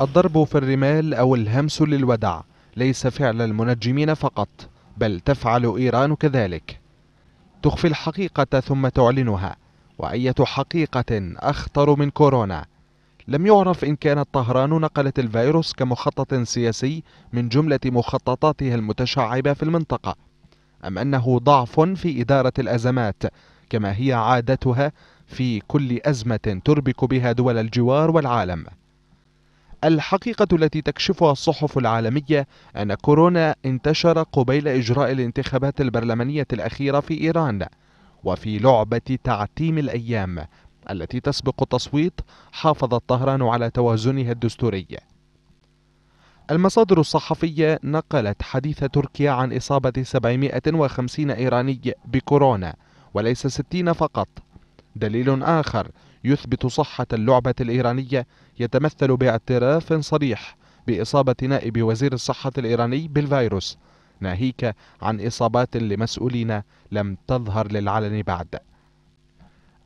الضرب في الرمال أو الهمس للودع ليس فعل المنجمين فقط بل تفعل إيران كذلك. تخفي الحقيقة ثم تعلنها وأية حقيقة أخطر من كورونا. لم يعرف إن كانت طهران نقلت الفيروس كمخطط سياسي من جملة مخططاتها المتشعبة في المنطقة أم أنه ضعف في إدارة الأزمات كما هي عادتها في كل أزمة تربك بها دول الجوار والعالم. الحقيقة التي تكشفها الصحف العالمية أن كورونا انتشر قبيل إجراء الانتخابات البرلمانية الأخيرة في إيران وفي لعبة تعتيم الأيام التي تسبق التصويت حافظت طهران على توازنها الدستوري. المصادر الصحفية نقلت حديث تركيا عن إصابة 750 إيراني بكورونا وليس 60 فقط. دليل آخر. يثبت صحة اللعبة الإيرانية يتمثل باعتراف صريح بإصابة نائب وزير الصحة الإيراني بالفيروس ناهيك عن إصابات لمسؤولين لم تظهر للعلن بعد.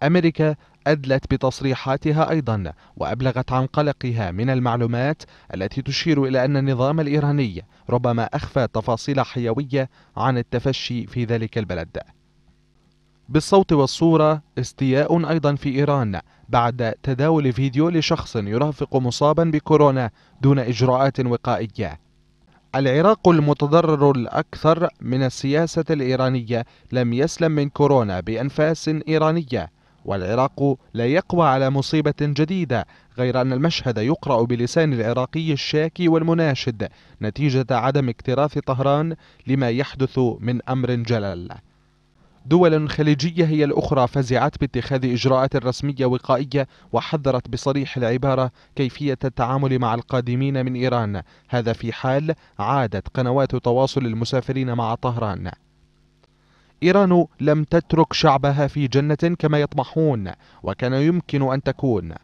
أمريكا أدلت بتصريحاتها أيضا وأبلغت عن قلقها من المعلومات التي تشير إلى أن النظام الإيراني ربما أخفى تفاصيل حيوية عن التفشي في ذلك البلد. بالصوت والصورة استياء أيضا في إيران بعد تداول فيديو لشخص يرافق مصابا بكورونا دون إجراءات وقائية. العراق المتضرر الأكثر من السياسة الإيرانية لم يسلم من كورونا بأنفاس إيرانية والعراق لا يقوى على مصيبة جديدة غير أن المشهد يقرأ بلسان العراقي الشاكي والمناشد نتيجة عدم اكتراث طهران لما يحدث من أمر جلل. دول خليجية هي الأخرى فزعت باتخاذ إجراءات رسمية وقائية وحذرت بصريح العبارة كيفية التعامل مع القادمين من إيران. هذا في حال عادت قنوات تواصل المسافرين مع طهران. إيران لم تترك شعبها في جنة كما يطمحون وكان يمكن أن تكون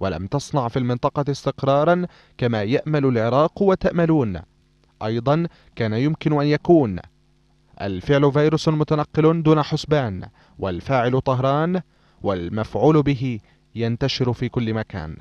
ولم تصنع في المنطقة استقرارا كما يأمل العراق وتأملون. أيضا كان يمكن أن يكون الفعل فيروس متنقل دون حسبان والفاعل طهران والمفعول به ينتشر في كل مكان.